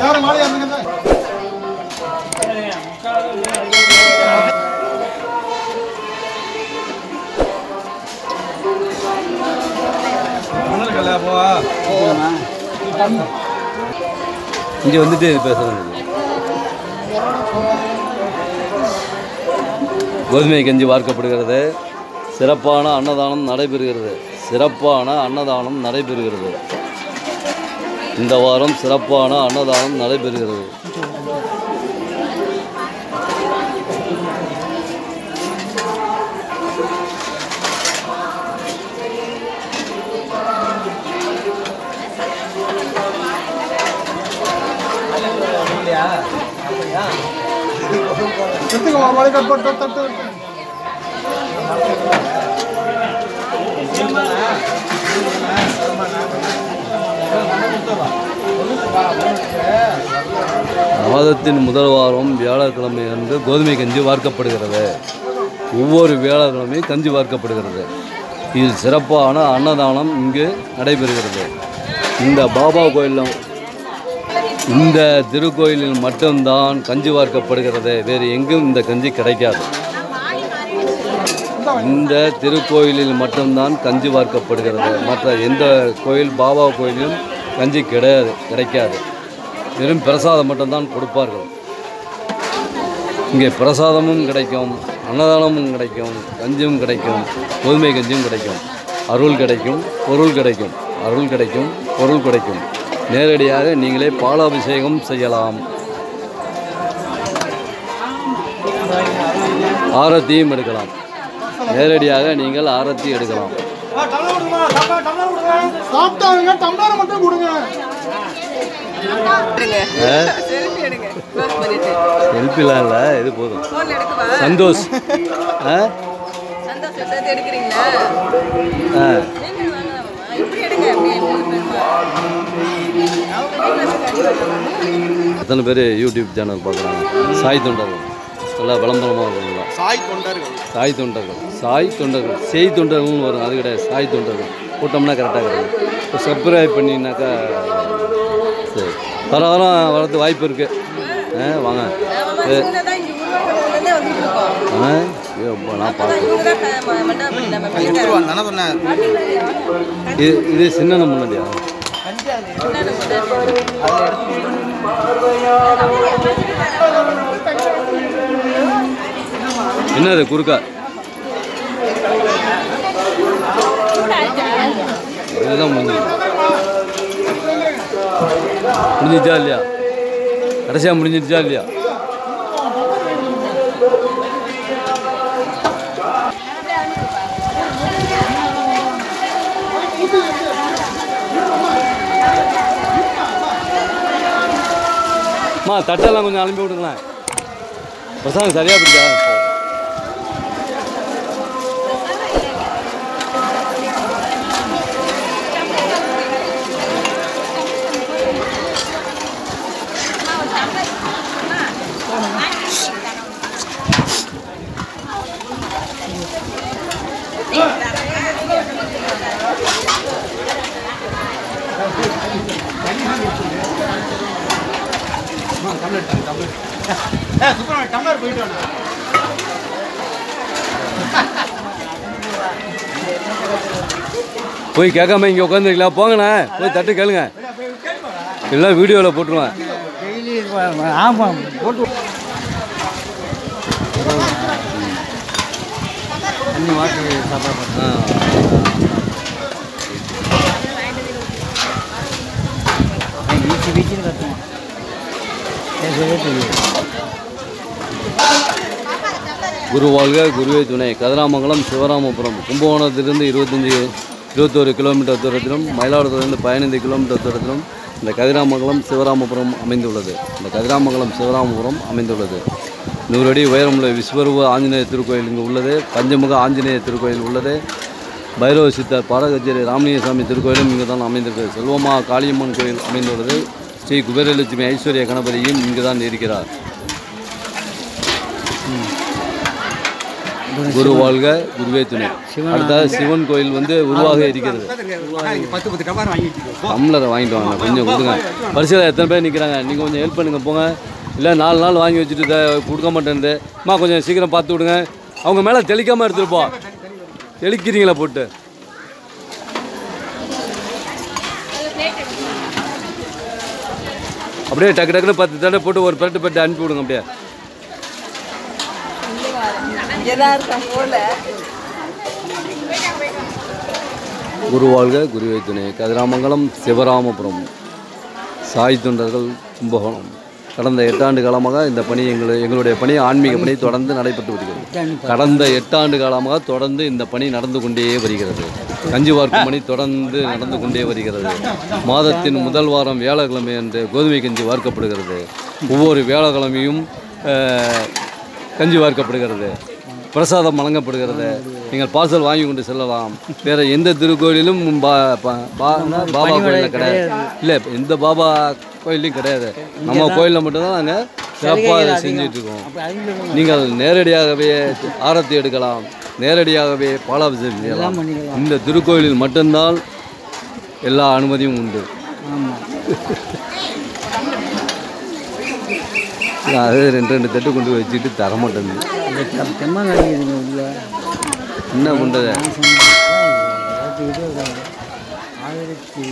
யாரும் இங்கே வந்துட்டு பேசுகிறேன் கோதுமை கஞ்சி வார்க்கப்படுகிறது. சிறப்பான அன்னதானம் நடைபெறுகிறது. சிறப்பான அன்னதானம் நடைபெறுகிறது இந்த வாரம் சிறப்பான அன்னதானம் நடைபெறுகிறது எடுத்துக்கோ மழை கட்டு தட்டு மாதத்தின் முதல் வாரம் வியாழக்கிழமை அன்று கோதுமை கஞ்சி வார்க்கப்படுகிறது. ஒவ்வொரு வியாழக்கிழமையும் கஞ்சி வார்க்கப்படுகிறது. இதில் சிறப்பான அன்னதானம் இங்கு நடைபெறுகிறது. இந்த பாபா கோயிலில் இந்த திருக்கோயிலில் மட்டும்தான் கஞ்சி வார்க்கப்படுகிறது. வேறு எங்கும் இந்த கஞ்சி கிடைக்காது. இந்த திருக்கோயிலில் மட்டும்தான் கஞ்சி வார்க்கப்படுகிறது. மற்ற எந்த கோயில் பாபா கோயிலிலும் கஞ்சி கிடையாது கிடைக்காது. வெறும் பிரசாதம் மட்டும்தான் கொடுப்பார்கள். இங்கே பிரசாதமும் கிடைக்கும் அன்னதானமும் கிடைக்கும் கஞ்சியும் கிடைக்கும் கோதுமை கஞ்சியும் கிடைக்கும். அருள் கிடைக்கும் பொருள் கிடைக்கும். அருள் கிடைக்கும் பொருள் கிடைக்கும். நேரடியாக நீங்களே பாலாபிஷேகம் செய்யலாம். ஆரத்தியும் எடுக்கலாம். நேரடியாக நீங்கள் ஆரத்தி எடுக்கலாம். சாப்பிட்டாங்க டம்ளர் மட்டும் கொடுங்க. செல்ஃபி எடுங்க. க்ளோஸ் பண்ணிட்டு. ஹெல்ப்லாம் இல்லை இது போதும். ஃபோன் எடுக்கவா சந்தோஷ். எத்தனை பேர் யூடியூப் சேனல் பார்க்குறாங்க? சாய் தொண்டர்கள். நல்லா விளம்பரமாக இருக்குங்களா சாய் தொண்டர்கள். சாய் தொண்டர்கள். சாய் தொண்டர்கள். செய் தொண்டர்கள்னு வரும். அது கிடையாது. சாய் தொண்டர்கள். போட்டோம்னா கரெக்டாக கிடைக்கும் இப்போ சப்ஸ்கிரைப் பண்ணினாக்கா சரி. வர வாரம் வரது வாய்ப்பு இருக்குது ஆ வாங்க. ஆ இது இது சின்ன முன்னாடியா? என்னது குறுக்கா? இதுதான் முடிஞ்சு முடிஞ்சிச்சா இல்லையா? கடைசியாக முடிஞ்சிருச்சா இல்லையா? அம்மா தட்டெல்லாம் கொஞ்சம் அனுப்பி விடுங்களேன் பிரசாதம் சரியாக பிடிச்சா டம்ளர் போயிட்டு வாங்க போய் கேட்காம இங்கே உட்காந்துருக்கலாம் போங்கண்ணே. போய் தட்டு கேளுங்க. எல்லாம் வீடியோவில் போட்டுருவேன். ஆமாம் போட்டு வீச்சு வீச்சுன்னு குரு வாழ்க குருவே துணை. கதிராமங்கலம் சிவராமபுரம். கும்பகோணத்திலிருந்து இருபத்தஞ்சி இருபத்தோரு கிலோமீட்டர் தூரத்திலும் மயிலாடுதுறையிலிருந்து பதினைந்து கிலோமீட்டர் தூரத்திலும் இந்த கதிராமங்கலம் சிவராமபுரம் அமைந்துள்ளது. இந்த கதிராமங்கலம் சிவராமபுரம் அமைந்துள்ளது. நூறு அடி உயரமுள்ள விஸ்வரூப ஆஞ்சநேயர் திருக்கோயில் இங்கு உள்ளது. பஞ்சமுக ஆஞ்சநேயர் திருக்கோயில் உள்ளது. பைரவ சித்தர் பாரகச்சேரி ராமலிங்கசாமி திருக்கோயிலும் இங்கு தான் அமைந்திருக்கிறது. செல்வமா காளியம்மன் கோயில் அமைந்துள்ளது. ஸ்ரீ குபேரலட்சுமி ஐஸ்வர்ய கணபதியும் இங்கு தான் இருக்கிறார் குரு வாழ்க குருவே துணை. அடுத்த சிவன் கோயில் வந்து உருவாக இருக்கிறது. டம்ளர் வாங்கிட்டு வாங்க கொஞ்சம் கொடுங்க. பரிசையில் எத்தனை பேர் நிற்கிறாங்க நீங்கள் கொஞ்சம் ஹெல்ப் பண்ணுங்க போங்க. இல்லை நாலு நாள் வாங்கி வச்சுட்டு கொடுக்க மாட்டேன்து அம்மா கொஞ்சம் சீக்கிரம் பார்த்து விடுங்க. அவங்க மேலே தெளிக்காமல் எடுத்துட்டு போ. தெளிக்கிறீங்களா போட்டு? அப்படியே டக்கு டக்குன்னு பத்து தடவை போட்டு ஒரு பெரட்டு பெட்டு அனுப்பி விடுங்க அப்படியே. இங்கே தான் இருக்கேன் போல குரு வாழ்க குருவே துணை. கதிராமங்கலம் சிவராமபுரம். சாய் தொண்டர்கள் கும்பகோணம். கடந்த எட்டாண்டு காலமாக இந்த பணி எங்கள் எங்களுடைய பணி ஆன்மீக பணி தொடர்ந்து நடைபெற்று வருகிறது. கடந்த எட்டாண்டு காலமாக தொடர்ந்து இந்த பணி நடந்து கொண்டே வருகிறது. கஞ்சி வார்க்கும் பணி தொடர்ந்து நடந்து கொண்டே வருகிறது. மாதத்தின் முதல் வாரம் வியாழக்கிழமை அன்று கோதுமை கஞ்சி வார்க்கப்படுகிறது. ஒவ்வொரு வியாழக்கிழமையும் கஞ்சி வார்க்கப்படுகிறது. பிரசாதம் வழங்கப்படுகிறது. நீங்கள் பார்சல் வாங்கி கொண்டு செல்லலாம். வேற எந்த திருக்கோயிலும் பாபா கோயிலில் கிடையாது. இல்லை எந்த பாபா கோயிலையும் கிடையாது. நம்ம கோயிலில் மட்டும்தான் நாங்கள் சிறப்பாக அவங்க நீங்கள் நேரடியாகவே ஆரத்தி எடுக்கலாம். நேரடியாகவே பாலாபிஷேகம் செய்யலாம். இந்த திருக்கோயிலில் மட்டும்தான் எல்லா அனுமதியும் உண்டு. அது ரெண்டு ரெண்டு தட்டு கொண்டு வச்சுட்டு தர மாட்டேங்குது என்ன பண்ணுறது ஆயிரத்தி